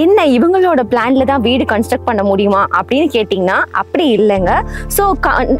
என்ன இவங்களோட பிளான்ல தான் வீடு கன்ஸ்ட்ரக்ட் பண்ண முடியுமா அப்படின்னு கேட்டிங்கன்னா அப்படி இல்லைங்க. ஸோ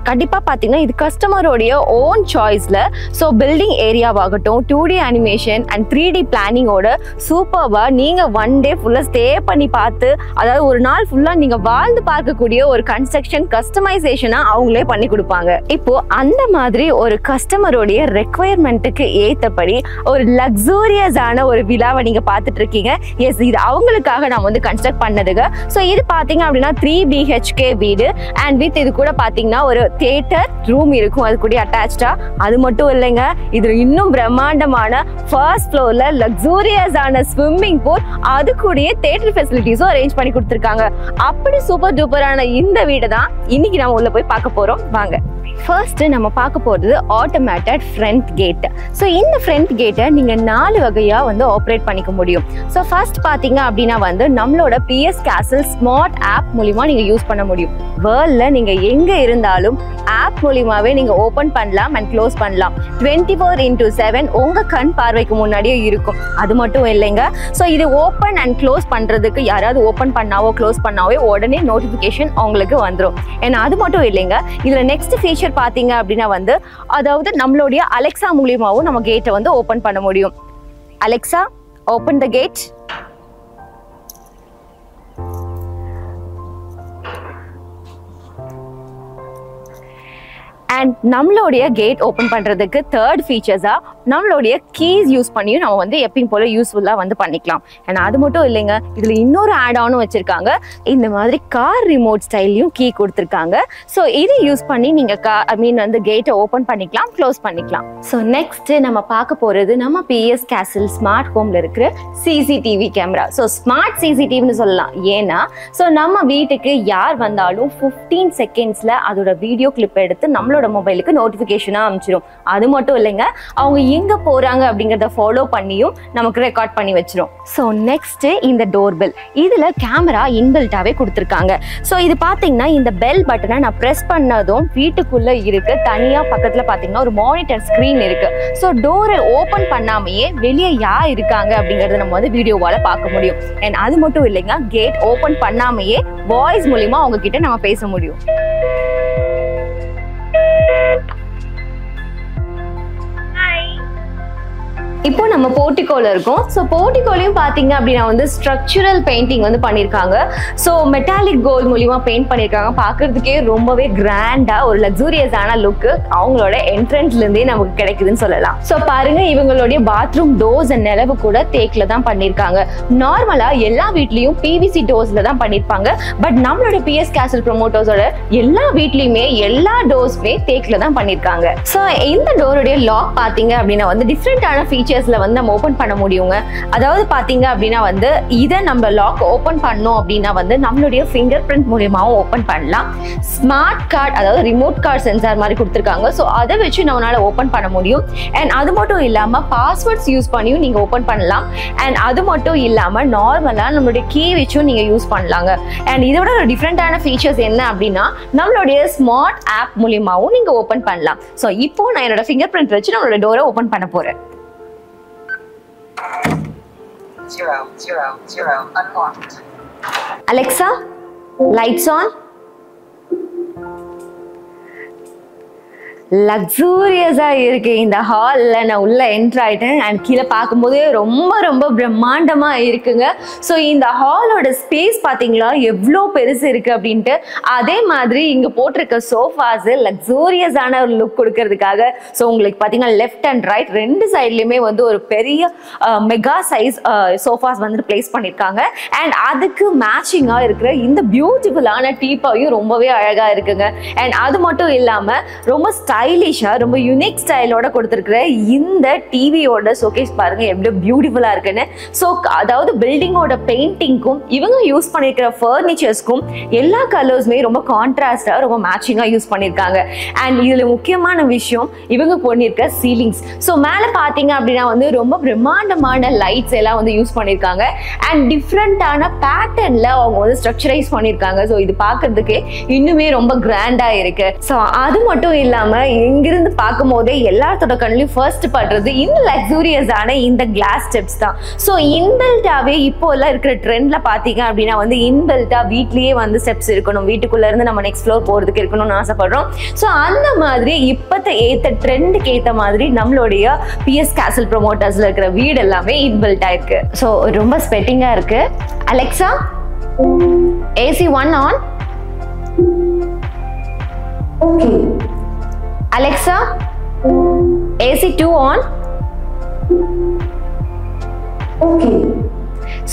கண்டிப்பாக பார்த்தீங்கன்னா இது கஸ்டமரோடைய ஓன் சாய்ஸில் so building ஏரியாவாகட்டும் two D animation and three D பிளானிங்கோட சூப்பர்வாக நீங்கள் ஒன் டே ஃபுல்லாக ஸ்டே பண்ணி பார்த்து அதாவது ஒரு நாள் ஃபுல்லாக நீங்கள் வாழ்ந்து பார்க்கக்கூடிய ஒரு கன்ஸ்ட்ரக்ஷன் கஸ்டமைசேஷனாக அவங்களே பண்ணி கொடுப்பாங்க. இப்போ அந்த மாதிரி ஒரு கஸ்டமரோடைய ரெக்குவயர்மெண்ட்டுக்கு ஏற்றபடி ஒரு லக்ஸூரியஸான ஒரு விழாவை நீங்கள் பார்த்துட்டு இருக்கீங்க. எஸ் இது அவங்களுக்காக நான் வந்து கன்ஸ்ட்ரக்ட் பண்ணதுங்க ஸோ இது பார்த்தீங்க அப்படின்னா த்ரீ பிஹெச்கே வீடு. அண்ட் வித் இது கூட பார்த்தீங்கன்னா ஒரு தேட்டர் ரூம் இருக்கும். அது கூட அட்டாச்சா அது மட்டும் இல்லைங்க. இது இன்னும் பிரம்மாண்டமான ஃபர்ஸ்ட் ஃப்ளோரில் லக்ஸூரியஸான ஸ்விம்மிங் பூல் அது கூடயே தேட்டர் ஃபெசிலிட்டிஸும் அரேஞ்ச் பண்ணி கொடுத்துருக்காங்க. அப்படி சூப்பர் டூப்பரான இந்த வீடை தான் இன்னைக்கு நம்ம உள்ள போய் பார்க்க போறோம். வாங்க. ஃபர்ஸ்ட்டு நம்ம பார்க்க போகிறது ஆட்டோமேட்டட் ஃப்ரண்ட் கேட் ஸோ இந்த ஃப்ரண்ட் கேட்டை நீங்கள் நாலு வகையாக வந்து ஆப்ரேட் பண்ணிக்க முடியும். ஸோ ஃபர்ஸ்ட் பார்த்தீங்க அப்படின்னா வந்து நம்மளோட பிஎஸ் கேசல் ஸ்மார்ட் ஆப் மூலிமா நீங்கள் யூஸ் பண்ண முடியும். வேர்ல்டில் நீங்கள் எங்கே இருந்தாலும் ஆப் மூலியமாவே நீங்கள் ஓப்பன் பண்ணலாம் அண்ட் க்ளோஸ் பண்ணலாம். டுவெண்ட்டி ஃபோர் இன்டூ செவன் உங்கள் கண் பார்வைக்கு முன்னாடியே இருக்கும். அது மட்டும் இல்லைங்க. ஸோ இது ஓப்பன் அண்ட் க்ளோஸ் பண்ணுறதுக்கு யாராவது ஓப்பன் பண்ணாவோ க்ளோஸ் பண்ணாவோ உடனே நோட்டிஃபிகேஷன் அவங்களுக்கு வந்துடும் ஏன்னா அது மட்டும் இல்லைங்க. இதில் நெக்ஸ்ட் ஃபீச்சர் பார்த்தீங்க அப்படின்னா வந்து அதாவது நம்மளுடைய அலெக்சா மூலியமாகவும் நம்ம கேட்டை வந்து ஓப்பன் பண்ண முடியும். Alexa open the gate and நம்மளுடைய கேட் ஓப்பன் பண்ணுறதுக்கு தேர்ட் ஃபீச்சர்ஸாக நம்மளுடைய கீஸ் யூஸ் பண்ணியும் நம்ம வந்து எப்பயும் போல யூஸ்ஃபுல்லாக வந்து பண்ணிக்கலாம். ஏன்னா அது மட்டும் இல்லைங்க இதில் இன்னொரு ஆட் ஆனும் வச்சுருக்காங்க. இந்த மாதிரி கார் ரிமோட் ஸ்டைல்லையும் கீ கொடுத்துருக்காங்க. ஸோ இது யூஸ் பண்ணி நீங்கள் கா ஐ மீன் வந்து கேட்டை ஓப்பன் பண்ணிக்கலாம் க்ளோஸ் பண்ணிக்கலாம். ஸோ நெக்ஸ்ட்டு நம்ம பார்க்க போகிறது நம்ம பிஎஸ் கேசல் ஸ்மார்ட் ஹோமில் இருக்கிற சிசிடிவி கேமரா ஸோ ஸ்மார்ட் சிசிடிவின்னு சொல்லலாம். ஏன்னா ஸோ நம்ம வீட்டுக்கு யார் வந்தாலும் ஃபிஃப்டீன் செகண்ட்ஸில் அதோட வீடியோ கிளிப் எடுத்து நம்மளோட மொபைலுக்கு நோட்டிஃபிகேஷனாக அனுப்பிச்சிடும் அது மட்டும் இல்லைங்க அவங்க எங்கே போகிறாங்க அப்படிங்கிறத ஃபாலோ பண்ணியும் நமக்கு ரெக்கார்ட் பண்ணி வச்சிரும். ஸோ நெக்ஸ்ட்டு இந்த டோர் பெல் இதில் கேமரா இன்பில்ட்டாகவே கொடுத்துருக்காங்க. ஸோ இது பார்த்தீங்கன்னா இந்த பெல் பட்டனை நான் ப்ரெஸ் பண்ணதும் வீட்டுக்குள்ளே இருக்குது தனியாக பக்கத்தில் பார்த்தீங்கன்னா ஒரு மானிட்டர் ஸ்க்ரீன் இருக்கு. ஸோ டோரை ஓப்பன் பண்ணாமையே வெளியே யார் இருக்காங்க அப்படிங்கிறத நம்ம வந்து வீடியோவால் பார்க்க முடியும். அண்ட் அது மட்டும் இல்லைங்க கேட் ஓப்பன் பண்ணாமையே வாய்ஸ் மூலிமா அவங்க கிட்ட நம்ம பேச முடியும். நம்ம போர்ட்டிகோல இருக்கோம். ஸோ போர்ட்டிகோலையும் பார்த்தீங்க அப்படின்னா வந்து ஸ்ட்ரக்சரல் பெயிண்டிங் வந்து பண்ணியிருக்காங்க ஸோ மெட்டாலிக் கோல் மூலியமா பெயிண்ட் பண்ணியிருக்காங்க பார்க்கறதுக்கே ரொம்பவே கிராண்டா ஒரு லக்ஸூரியஸான லுக்கு அவங்களோட என்ட்ரன்ஸ்லேருந்தே நமக்கு கிடைக்குதுன்னு சொல்லலாம். ஸோ பாருங்க இவங்களுடைய பாத்ரூம் டோர்ஸ் அண்ட் நிலவு கூட தேக்கில் தான் பண்ணியிருக்காங்க நார்மலா எல்லா வீட்லயும் பிவிசி டோர்ஸ்ல தான் பண்ணியிருப்பாங்க பட் நம்மளோட பிஎஸ் கேசல் ப்ரொமோட்டர்ஸோட எல்லா வீட்லயுமே எல்லா டோர்ஸ்மே தேக்கில் தான் பண்ணியிருக்காங்க ஸோ இந்த டோருடைய லாக் பார்த்தீங்க அப்படின்னா வந்து டிஃப்ரெண்டான ஃபீச்சர்ஸில் ஃபீச்சர்ஸ்ல வந்து நம்ம ஓப்பன் பண்ண முடியுங்க. அதாவது பார்த்தீங்க அப்படின்னா வந்து இதை நம்ம லாக் ஓப்பன் பண்ணோம் அப்படின்னா வந்து நம்மளுடைய ஃபிங்கர் பிரிண்ட் மூலியமாகவும் ஓப்பன் பண்ணலாம். ஸ்மார்ட் கார்டு அதாவது ரிமோட் கார்டு சென்சார் மாதிரி கொடுத்துருக்காங்க. ஸோ அதை வச்சு நம்மளால ஓப்பன் பண்ண முடியும். அண்ட் அது மட்டும் இல்லாமல் பாஸ்வேர்ட்ஸ் யூஸ் பண்ணியும் நீங்கள் ஓப்பன் பண்ணலாம். அண்ட் அது மட்டும் இல்லாமல் நார்மலாக நம்மளுடைய கீ வச்சும் நீங்கள் யூஸ் பண்ணலாங்க. அண்ட் இதோட ஒரு டிஃப்ரெண்ட்டான ஃபீச்சர்ஸ் என்ன அப்படின்னா நம்மளுடைய ஸ்மார்ட் ஆப் மூலியமாகவும் நீங்கள் ஓப்பன் பண்ணலாம். ஸோ இப்போ நான் என்னோட ஃபிங்கர் பிரிண்ட் வச்சு நம்மளோட டோரை ஓப்பன் பண்ண போறேன். Zero zero zero unlocked. Alexa, lights on. லக்ஸூரியஸாக இருக்கு. இந்த ஹாலில் நான் உள்ளே என்ட்ரு ஆகிட்டேன் அண்ட் கீழே பார்க்கும்போதே ரொம்ப ரொம்ப பிரம்மாண்டமாக இருக்குங்க. ஸோ இந்த ஹாலோட ஸ்பேஸ் பார்த்தீங்களா? எவ்வளோ பெருசு இருக்குது அப்படின்ட்டு. அதே மாதிரி இங்கே போட்டிருக்க சோஃபாஸு லக்ஸூரியஸான ஒரு லுக் கொடுக்கறதுக்காக ஸோ உங்களுக்கு பார்த்தீங்கன்னா லெஃப்ட் அண்ட் ரைட் ரெண்டு சைட்லேயுமே வந்து ஒரு பெரிய மெகா சைஸ் சோஃபாஸ் வந்து பிளேஸ் பண்ணியிருக்காங்க அண்ட் அதுக்கு மேட்சிங்காக இருக்கிற இந்த பியூட்டிஃபுல்லான டீப்பாயும் ரொம்பவே அழகாக இருக்குங்க. அண்ட் அது மட்டும் இல்லாமல் ரொம்ப ஸ்டைலிஷாக ரொம்ப யூனிக் ஸ்டைலோட கொடுத்துருக்குற இந்த டிவியோட ஷோகேஸ் பாருங்க எவ்வளோ பியூட்டிஃபுல்லாக இருக்குன்னு. ஸோ அதாவது பில்டிங்கோட பெயிண்டிங்க்கும் இவங்க யூஸ் பண்ணியிருக்கிற ஃபர்னிச்சர்ஸ்க்கும் எல்லா கலர்ஸுமே ரொம்ப கான்ட்ராஸ்டாக ரொம்ப மேட்சிங்காக யூஸ் பண்ணியிருக்காங்க அண்ட் இதில் முக்கியமான விஷயம் இவங்க பண்ணியிருக்க சீலிங்ஸ் ஸோ மேலே பார்த்தீங்க அப்படின்னா வந்து ரொம்ப பிரம்மாண்டமான லைட்ஸ் எல்லாம் வந்து யூஸ் பண்ணியிருக்காங்க அண்ட் டிஃப்ரெண்ட்டான பேட்டர்னில் அவங்க வந்து ஸ்ட்ரக்சரைஸ் பண்ணியிருக்காங்க ஸோ இது பார்க்கறதுக்கு இன்னுமே ரொம்ப கிராண்டாக இருக்கு. ஸோ அது மட்டும் இல்லாமல் இங்கிருந்து பார்க்கும் போதே எல்லாத்தோட கண்ணிலையும் ஃபர்ஸ்ட் படுறது இன்னும் லக்ஸூரியஸான இந்த கிளாஸ் ஸ்டெப்ஸ் தான். ஸோ இன்பில்ட்டாவே இப்போ எல்லாம் இருக்கிற ட்ரெண்ட்ல பார்த்தீங்க அப்படின்னா வந்து இன்பெல்டா வீட்லயே வந்து ஸ்டெப்ஸ் இருக்கணும். வீட்டுக்குள்ள இருந்து நம்ம நெக்ஸ்ட் ஃப்ளோர் போறதுக்கு இருக்கணும்னு ஆசைப்படுறோம். ஸோ அந்த மாதிரி இப்பத்த ஏத்த ட்ரெண்டுக்கு ஏத்த மாதிரி நம்மளுடைய பிஎஸ் கேசல் ப்ரொமோட்டர்ஸ்ல இருக்கிற வீடு எல்லாமே இன்பில்ட்டா இருக்கு. ஸோ ரொம்ப ஸ்பெட்டிங்கா இருக்கு. Alexa AC one on Alexa, AC2 on.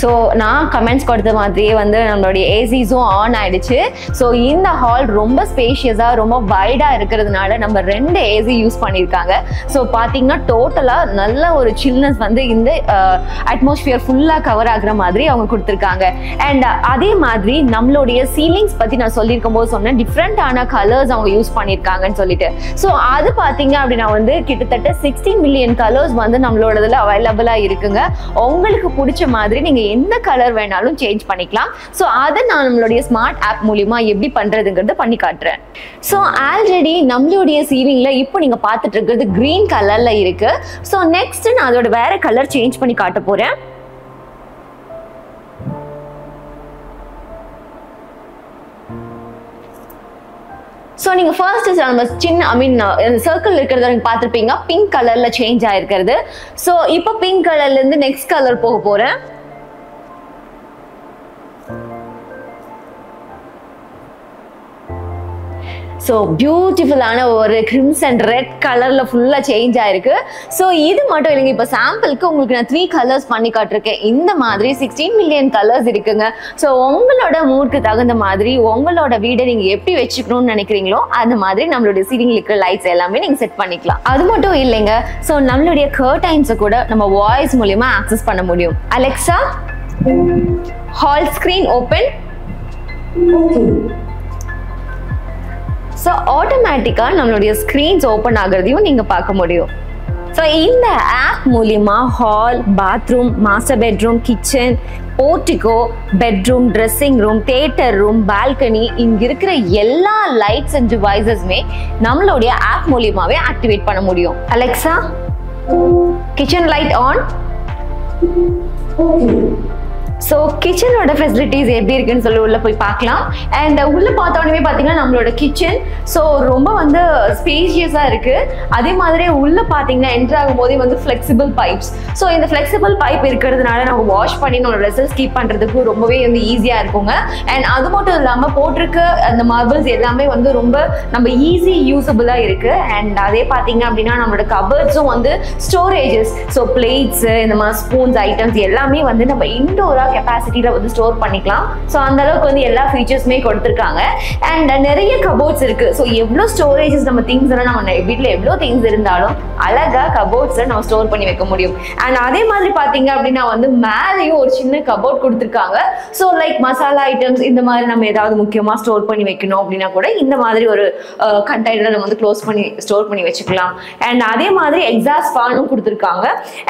So நான் கமெண்ட்ஸ் கொடுத்த மாதிரியே வந்து நம்மளுடைய ஏசிஸும் ஆன் ஆயிடுச்சு. ஸோ இந்த ஹால் ரொம்ப ஸ்பேஷியஸாக ரொம்ப வைடாக இருக்கிறதுனால நம்ம ரெண்டு ஏசி யூஸ் பண்ணியிருக்காங்க. ஸோ பார்த்தீங்கன்னா டோட்டலாக நல்ல ஒரு சில்னஸ் வந்து இந்த அட்மாஸ்பியர் ஃபுல்லாக கவர் ஆகுற மாதிரி அவங்க கொடுத்துருக்காங்க. அண்ட் அதே மாதிரி நம்மளுடைய சீலிங்ஸ் பற்றி நான் சொல்லியிருக்கும் போது சொன்னேன் டிஃப்ரெண்ட்டான கலர்ஸ் அவங்க யூஸ் பண்ணியிருக்காங்கன்னு சொல்லிட்டு. ஸோ அது பார்த்தீங்க அப்படின்னா வந்து கிட்டத்தட்ட சிக்ஸ்டீன் மில்லியன் கலர்ஸ் வந்து நம்மளோடதுல அவைலபிளாக இருக்குங்க. உங்களுக்கு பிடிச்ச மாதிரி நீங்கள் எந்த கலர் வேணாலும் சேஞ்ச் பண்ணிக்கலாம். ஸோ அதை நான் நம்மளுடைய ஸ்மார்ட் ஆப் மூலியமா எப்படி பண்ணுறதுங்கிறத பண்ணி காட்டுறேன். ஸோ ஆல்ரெடி நம்மளுடைய சீலிங்கில் இப்போ நீங்கள் பார்த்துட்டு இருக்கிறது கிரீன் கலர்ல இருக்கு. ஸோ நெக்ஸ்ட் நான் அதோட வேற கலர் சேஞ்ச் பண்ணி காட்ட போறேன். ஸோ நீங்கள் ஃபர்ஸ்ட் நம்ம சின்ன ஐ மீன் சர்க்கிள் இருக்கிறத நீங்கள் பார்த்துருப்பீங்க. பிங்க் கலரில் சேஞ்ச் ஆயிருக்கிறது. ஸோ இப்போ பிங்க் கலர்லேருந்து நெக்ஸ்ட் கலர் போக போகிறேன் ஸோ பியூட்டிஃபுல்லான ஒரு கிரிம்சன் ரெட் கலரில் ஃபுல்லாக சேஞ்ச் ஆயிருக்கு. ஸோ இது மட்டும் இல்லைங்க இப்போ சாம்பிளுக்கு உங்களுக்கு நான் த்ரீ கலர்ஸ் பண்ணி காட்டிருக்கேன். இந்த மாதிரி சிக்ஸ்டீன் மில்லியன் கலர்ஸ் இருக்குங்க. ஸோ உங்களோட மூடுக்கு தகுந்த மாதிரி உங்களோட வீடை நீங்கள் எப்படி வச்சுக்கணும்னு நினைக்கிறீங்களோ அந்த மாதிரி நம்மளுடைய சீலிங் லைட்ஸ் எல்லாமே நீங்கள் செட் பண்ணிக்கலாம். அது மட்டும் இல்லைங்க ஸோ நம்மளுடைய கர்டைன்ஸை கூட நம்ம வாய்ஸ் மூலியமா ஆக்சஸ் பண்ண முடியும். Alexa hall screen open so ஆட்டோமேட்டிக்காக நம்மளுடைய ஸ்க்ரீன்ஸ் ஓப்பன் ஆகிறதையும் நீங்கள் பார்க்க முடியும். ஸோ இந்த ஆப் மூலிமா hall bathroom master bedroom kitchen portico bedroom dressing room theatre room balcony இங்கே இருக்கிற எல்லா லைட்ஸ் அண்ட் டிவைசஸ்மே நம்மளுடைய ஆப் மூலியமாகவே ஆக்டிவேட் பண்ண முடியும். Alexa kitchen light on so கிச்சனோட facilities எப்படி இருக்குன்னு சொல்லி உள்ளே போய் பார்க்கலாம். அண்ட் உள்ளே பார்த்தோன்னே பார்த்தீங்கன்னா நம்மளோட கிச்சன் ஸோ ரொம்ப வந்து ஸ்பேஷியஸாக இருக்குது அதே மாதிரி உள்ளே பார்த்தீங்கன்னா என்ட்ரு ஆகும் போதே வந்து ஃப்ளெக்சிபிள் பைப்ஸ் ஸோ இந்த ஃப்ளெக்சிபிள் பைப் இருக்கிறதுனால நம்ம வாஷ் பண்ணி நம்மளோட ரிசல்ட்ஸ் கீப் பண்ணுறதுக்கு ரொம்பவே வந்து ஈஸியாக இருக்குங்க. அண்ட் அது மட்டும் இல்லாமல் போட்டிருக்க அந்த மார்பிள்ஸ் எல்லாமே வந்து ரொம்ப நம்ம ஈஸி யூஸபிளாக இருக்குது அண்ட் அதே பார்த்தீங்க அப்படின்னா நம்மளோட கபர்ட்ஸும் வந்து ஸ்டோரேஜஸ் ஸோ பிளேட்ஸு இந்த மாதிரி ஸ்பூன்ஸ் ஐட்டம்ஸ் எல்லாமே வந்து நம்ம இன்டோராக கெப்பாசிட்டியில் வந்து ஸ்டோர் பண்ணிக்கலாம். ஸோ அந்த அளவுக்கு வந்து எல்லா ஃபீச்சர்ஸுமே கொடுத்துருக்காங்க. அண்ட் நிறைய கபோர்ட்ஸ் இருக்கு. ஸோ எவ்வளோ ஸ்டோரேஜஸ் நம்ம திங்ஸ் எல்லாம் நம்ம வீட்டில் எவ்வளோ திங்ஸ் இருந்தாலும் அழகா கபோர்ட்ஸில் நம்ம ஸ்டோர் பண்ணி வைக்க முடியும். அண்ட் அதே மாதிரி பார்த்தீங்க அப்படின்னா வந்து மேலேயும் ஒரு சின்ன கபோர்ட் கொடுத்துருக்காங்க. ஸோ லைக் மசாலா ஐட்டம்ஸ் இந்த மாதிரி நம்ம ஏதாவது முக்கியமாக ஸ்டோர் பண்ணி வைக்கணும் அப்படின்னா கூட இந்த மாதிரி ஒரு கண்டெய்னரை நம்ம வந்து க்ளோஸ் பண்ணி ஸ்டோர் பண்ணி வச்சுக்கலாம். அண்ட் அதே மாதிரி எக்ஸாஸ்ட் ஃபேனும் கொடுத்துருக்காங்க.